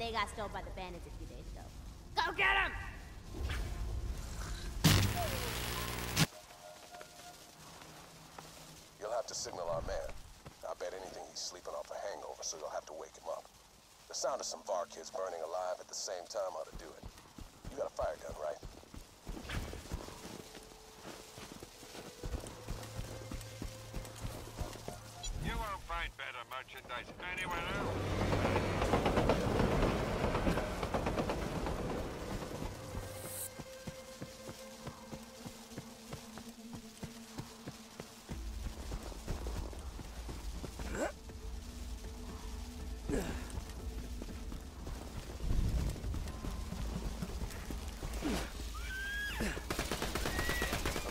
and they got stolen by the bandits a few days ago. Go get them! You'll have to signal our man. I bet anything he's sleeping off a hangover, so you'll have to wake him up. The sound of some varkids burning alive at the same time ought to do it. You got a fire gun, right? You won't find better merchandise anywhere else. The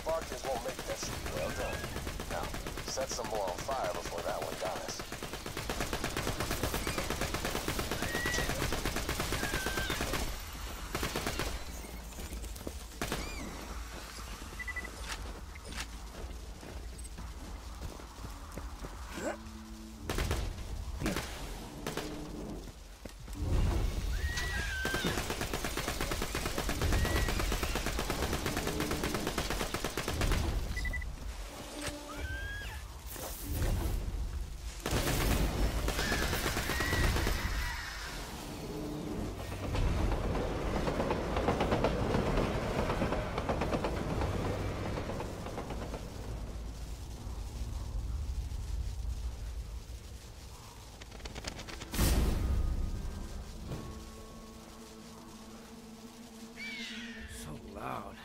varkids won't make that shit well done. Now, set some more on fire before that one dies. So loud.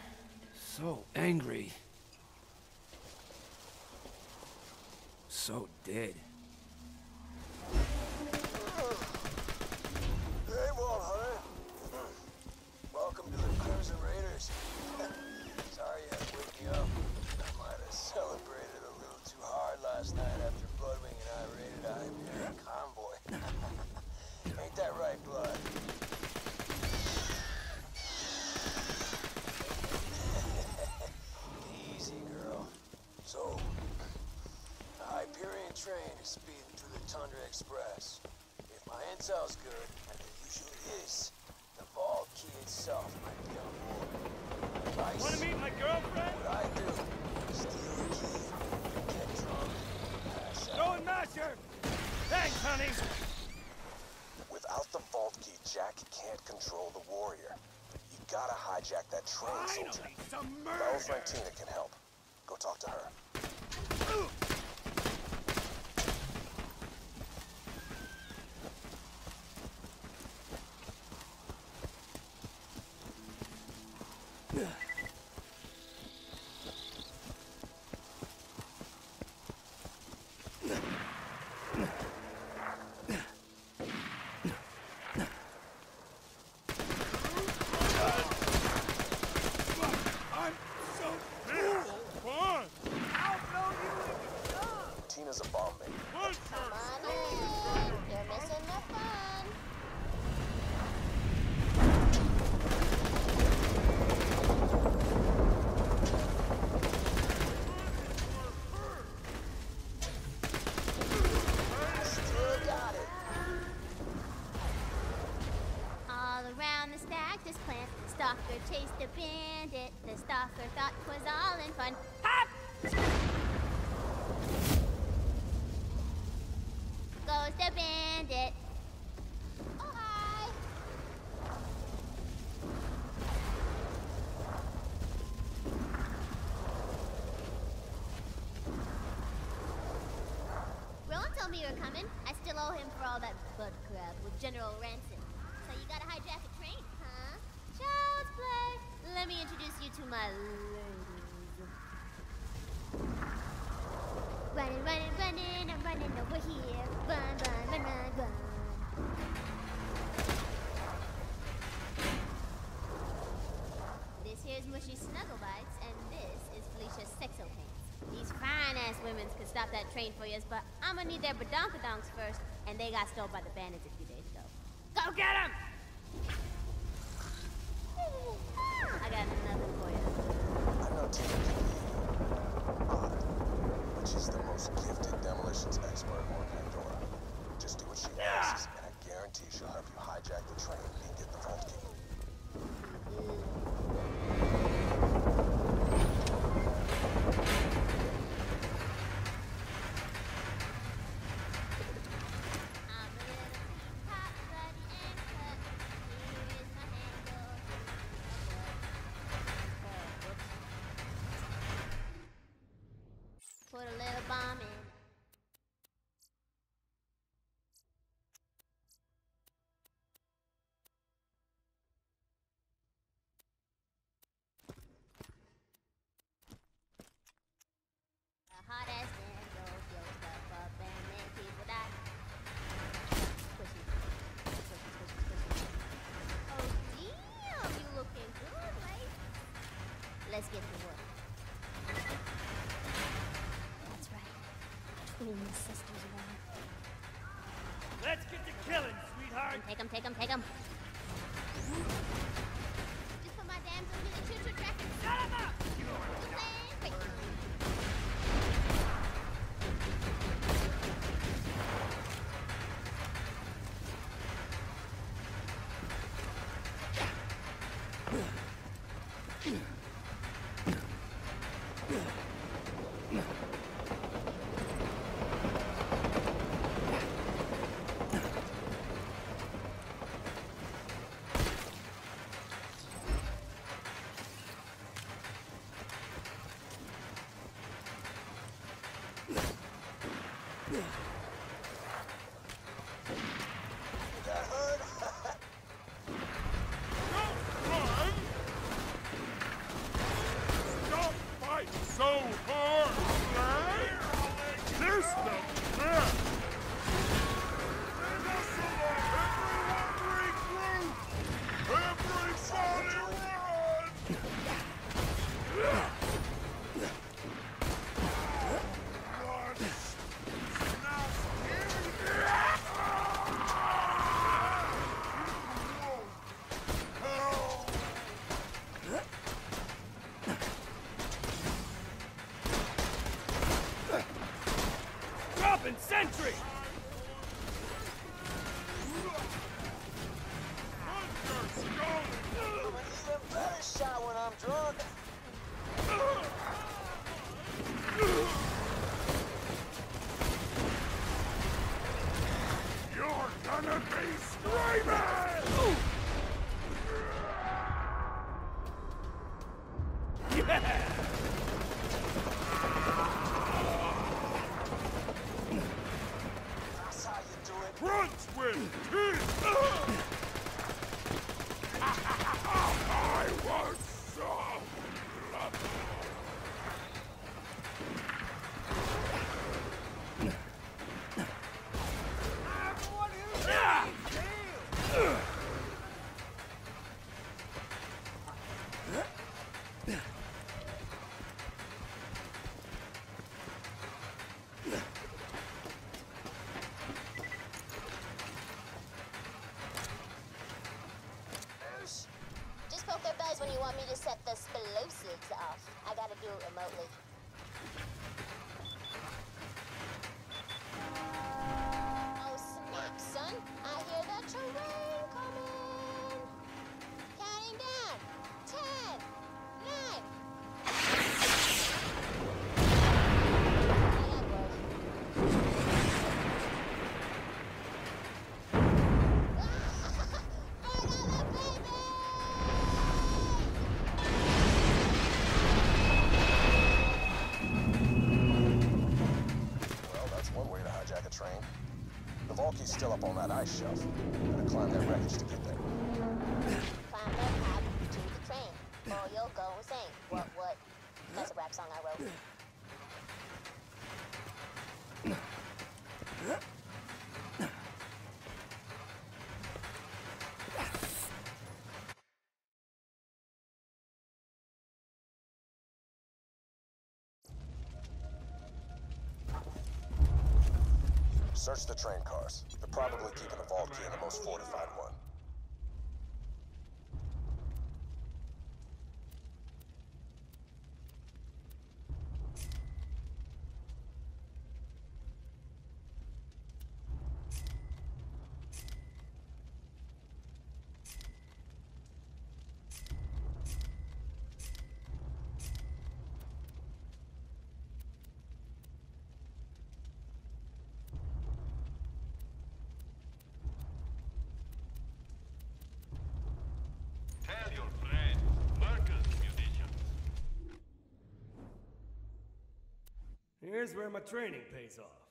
So angry. So dead. Hey, Vault Hunter. Welcome to the Crimson Raiders. Sorry I had to wake you up. I might have celebrated a little too hard last night after Bloodwing and I raided Hyperion Convoy. Ain't that right, Blood? Easy, girl. So, the Hyperion train is speeding through the Tundra Express. If my intel's good, and it usually is, the Vault Key itself might be on board. Advice, Wanna meet my girlfriend? what I do, steal the key, get drunk, pass out. Going masher! Thanks, honey! Without the Vault Key, Jack can't control the Warrior. You gotta hijack that. Finally, some Belle murder! Franctina can help. Go talk to her. I'm so cool! Fun! I'll know you Tina's a bomb maker. One Come on in. You're missing the fun. Still got it. All around the stack, this plant. The stalker chased the bandit. The stalker thought 'twas all in fun. Hop! Goes the bandit. Oh, hi. Roland told me you were coming. I still owe him for all that bud crap with General Ransom. So you gotta hijack a train, huh? Child's play. Let me introduce you to my ladies. Running, running, running, I'm running over here. Run, run, run, run, run. This here's Mushy Snugglebites, and this is Felicia Sexopants. These fine ass women could stop that train for you, but I'm gonna need their badonkadonks first, and they got stolen by the bandits a few days ago. Go get them! gluing his sisters around. Let's get to killing, sweetheart! Take him, take him, take him! Yeah! when you want me to set this I'm gonna climb that wreckage to get Search the train cars. They're probably keeping the vault key in the most fortified one. here's where my training pays off.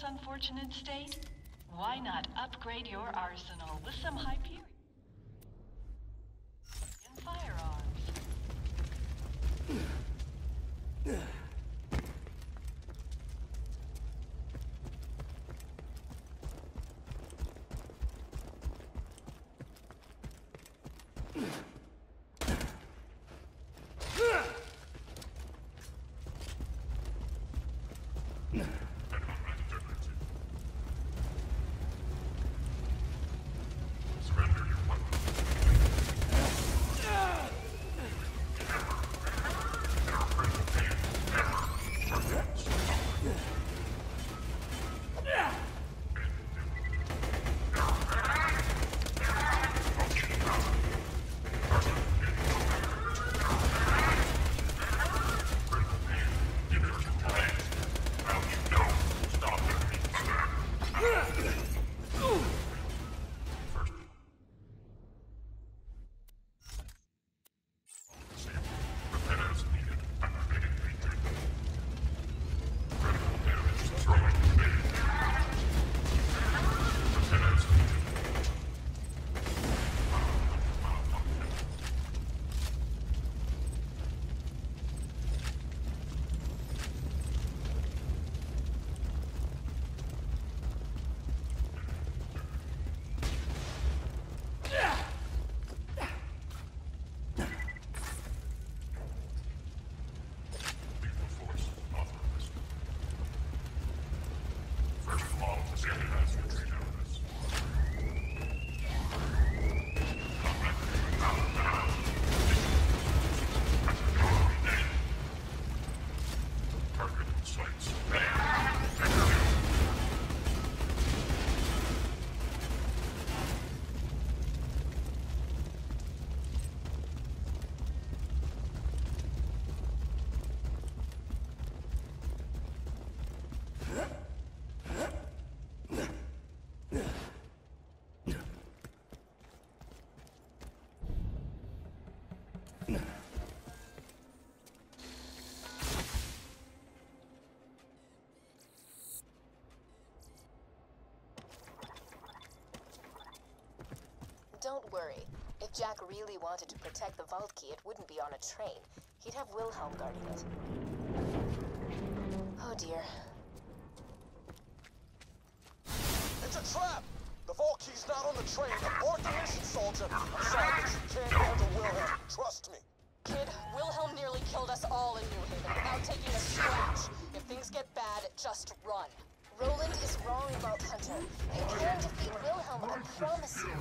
this unfortunate state? Why not upgrade your arsenal with some high? Don't worry. If Jack really wanted to protect the vault key, it wouldn't be on a train. He'd have Wilhelm guarding it. Oh dear. It's a trap! The vault key's not on the train. Abort the mission, soldier. I'm sorry, but you can't handle Wilhelm. Trust me. Kid, Wilhelm nearly killed us all in New Haven without taking a scratch. If things get bad, just run. Roland is wrong about Hunter. You can defeat Wilhelm, I promise you.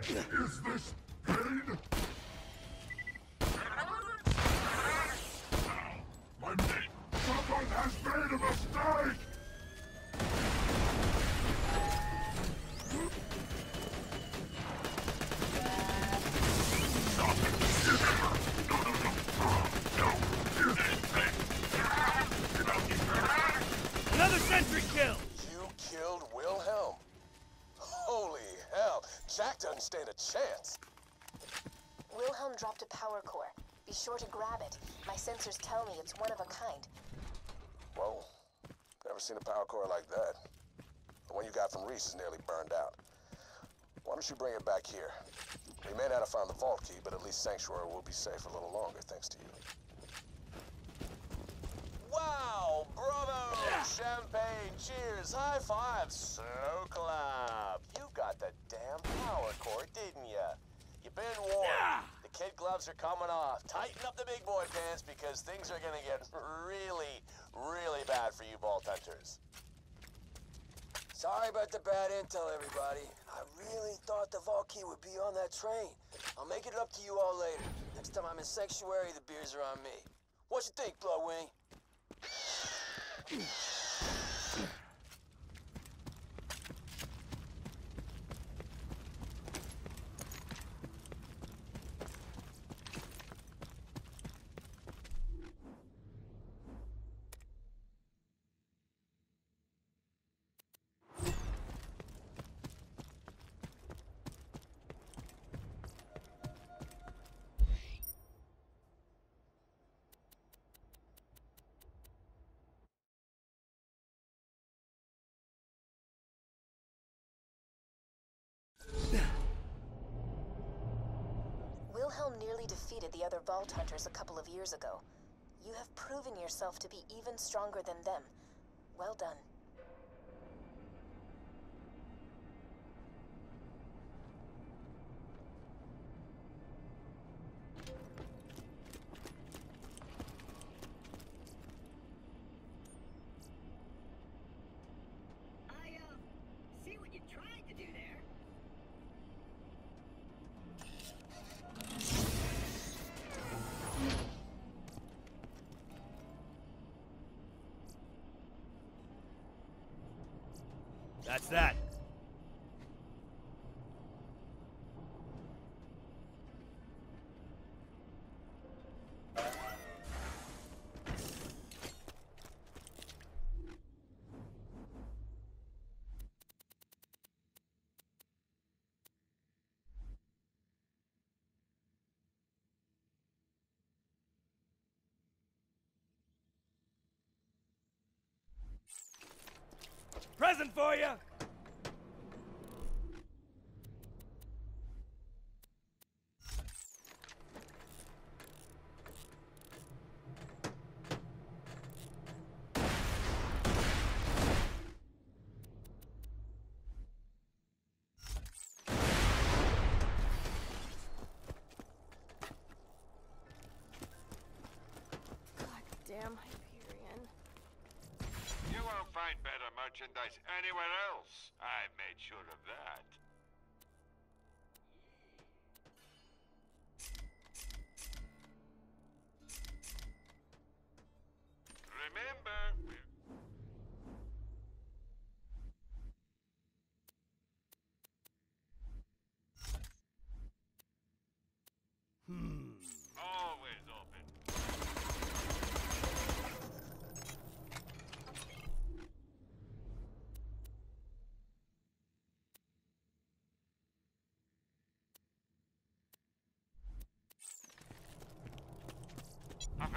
Is this pain? My someone has made a mistake. Another sentry kill! You killed Wilhelm. Jack doesn't stand a chance. Wilhelm dropped a power core. Be sure to grab it. My sensors tell me it's one of a kind. Whoa. Never seen a power core like that. The one you got from Reese is nearly burned out. Why don't you bring it back here? We may not have found the vault key, but at least Sanctuary will be safe a little longer thanks to you. Wow! Bravo! Champagne, cheers, high five, slow clap. You got the damn power core, didn't ya? You've been warned. The kid gloves are coming off. Tighten up the big boy pants because things are gonna get really, really bad for you vault hunters. Sorry about the bad intel, everybody. I really thought the vault key would be on that train. I'll make it up to you all later. Next time I'm in Sanctuary, the beers are on me. What you think, Bloodwing? Yeah. Other Vault Hunters a couple of years ago. You have proven yourself to be even stronger than them. Well done. That's that. Present for you! Damn Hyperion. You won't find better merchandise anywhere else. I made sure of that. Remember, we're always open. A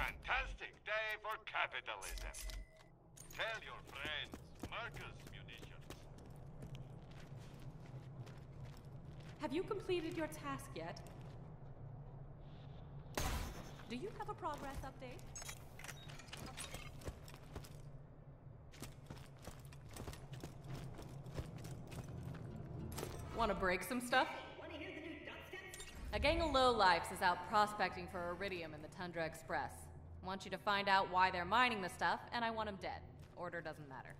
fantastic day for capitalism. Tell your friends, Marcus Munitions. Have you completed your task yet? Do you have a progress update? Want to break some stuff? Want hear the new? A gang of lowlifes is out prospecting for iridium in the Tundra Express. Want you to find out why they're mining the stuff, and I want them dead. Order doesn't matter.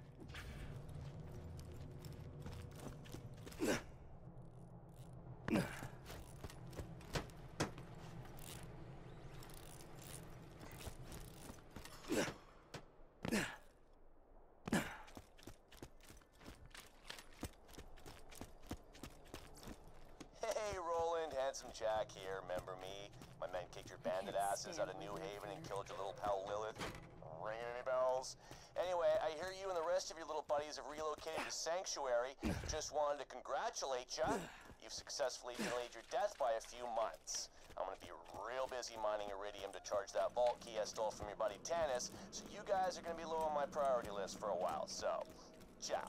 Hey, Roland, Handsome Jack here. Remember me? Kicked your bandit asses out of New Haven and killed your little pal Lilith. Ringing any bells? Anyway, I hear you and the rest of your little buddies have relocated to Sanctuary. Just wanted to congratulate ya. you've successfully delayed your death by a few months. I'm gonna be real busy mining iridium to charge that vault key I stole from your buddy Tannis, so you guys are gonna be low on my priority list for a while, so, ciao.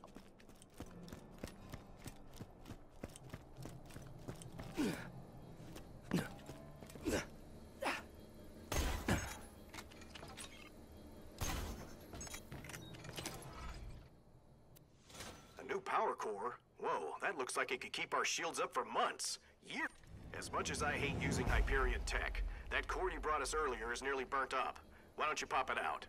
A new power core? Whoa, that looks like it could keep our shields up for months. Years. As much as I hate using Hyperion tech, that core you brought us earlier is nearly burnt up. Why don't you pop it out?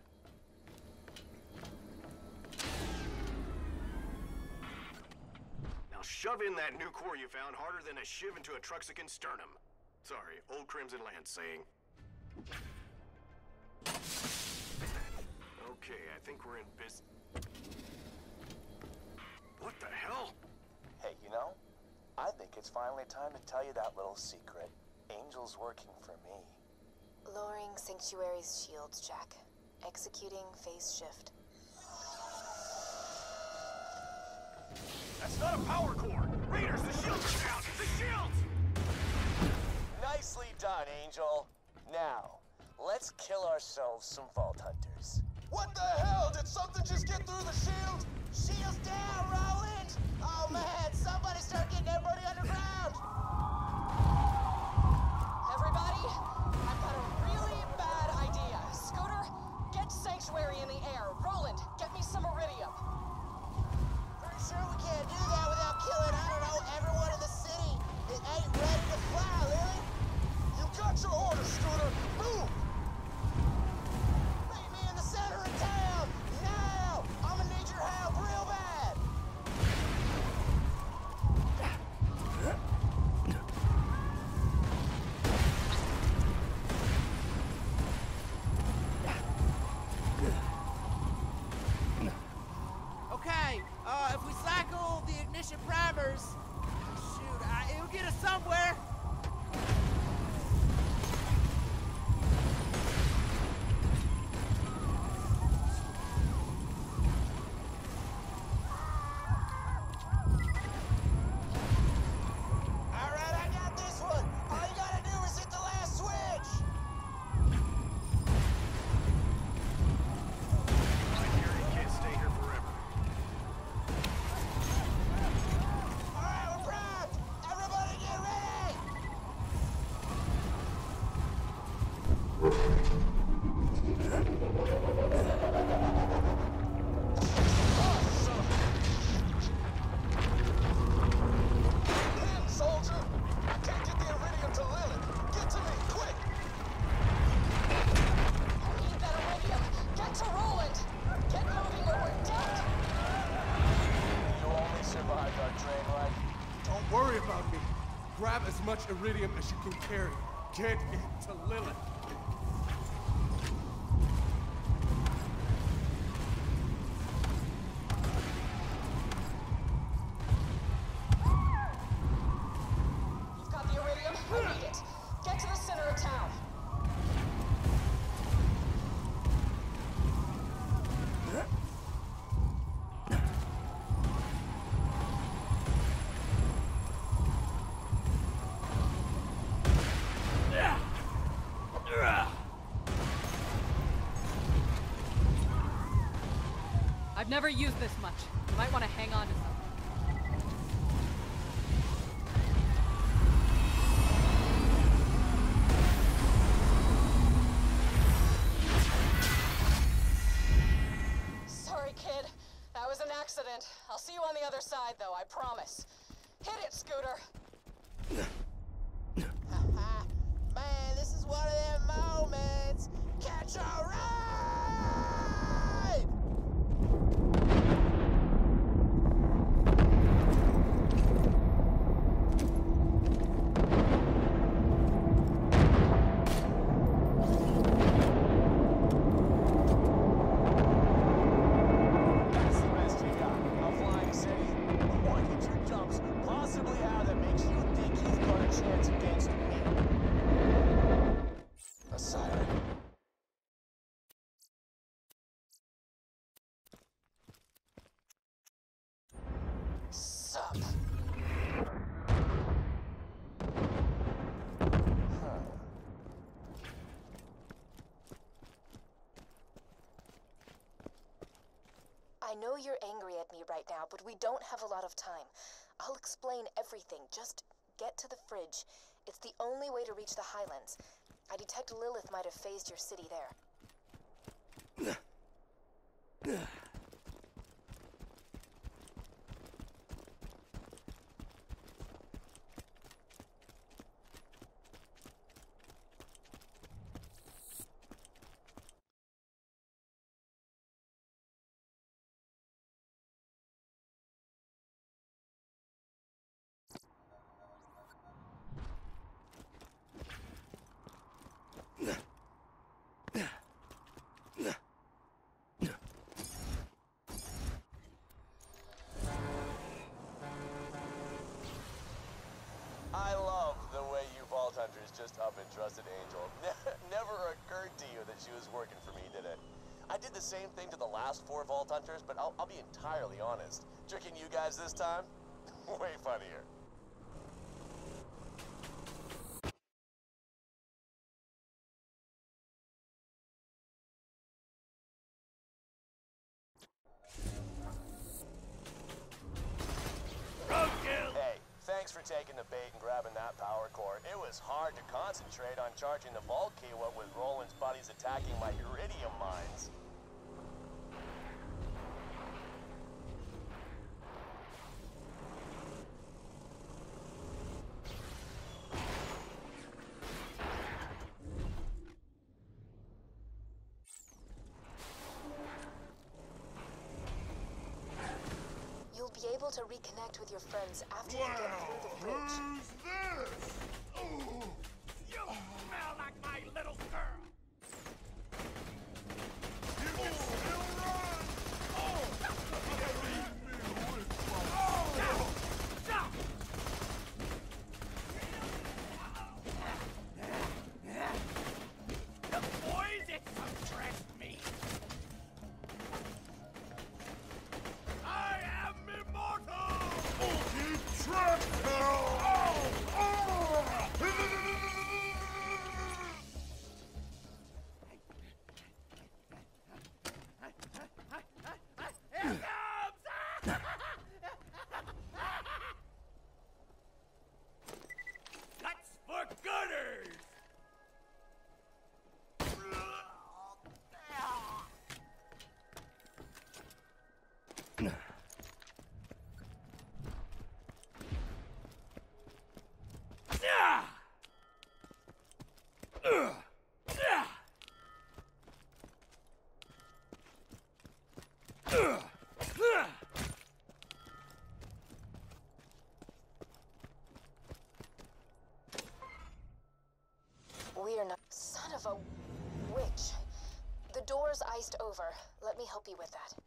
Now shove in that new core you found harder than a shiv into a Truxican sternum. Sorry, old Crimson Lance saying. Okay, I think we're in business. What the hell? Hey, you know, I think it's finally time to tell you that little secret. Angel's working for me. Lowering Sanctuary's shields, Jack. Executing phase shift. That's not a power core! Raiders, the shields are down! The shields! Nicely done, Angel. Now, let's kill ourselves some Vault Hunters. What the hell? Did something just get through the shield? Shields down, Roland! Oh man, somebody start getting everybody underground! Everybody, I've got a really bad idea. Scooter, get Sanctuary in the air. Roland, get me some Iridium. Pretty sure we can't do that without killing, I don't know, everyone in the city. It ain't ready to fly, Lily. You got your orders, Scooter. Much iridium as you can carry. Get it to Lilith. I've never used this much. You might want to hang on to something. Sorry, kid. That was an accident. I'll see you on the other side, though, I promise. Hit it, Scooter. Man, this is one of them moments. Catch a ride! That's the best you got. A flying city. Or get your jumps possibly how that makes you think you've got a chance against me. A siren. Sup? Know you're angry at me right now, but we don't have a lot of time. I'll explain everything. Just get to the fridge. It's the only way to reach the Highlands. I detect Lilith might have phased your city there. trusted Angel. Never occurred to you that she was working for me, did it? I did the same thing to the last four Vault Hunters, but I'll, I'll be entirely honest. Tricking you guys this time? Way funnier. Concentrate on charging the vault key with Roland's buddies attacking my eridium mines. You'll be able to reconnect with your friends after you get through the bridge. Who's this? Over. Let me help you with that.